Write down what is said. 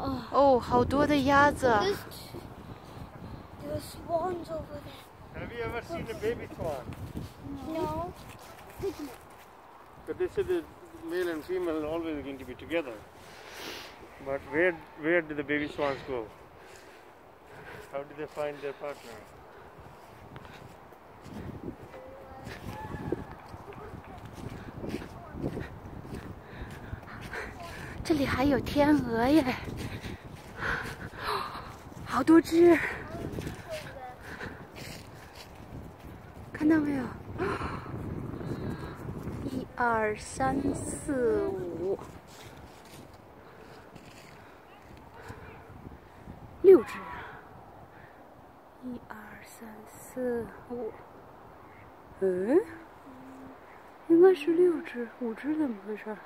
Oh, how do the Yaza? There swans over there. Have you ever seen a baby swan? No. no. But they said the male and female are always going to be together. But where where do the baby swans go? How do they find their partner? 这里还有天鹅耶，好多只，看到没有？一二三四五，六只，一二三四五，嗯，应该是六只，五只怎么回事？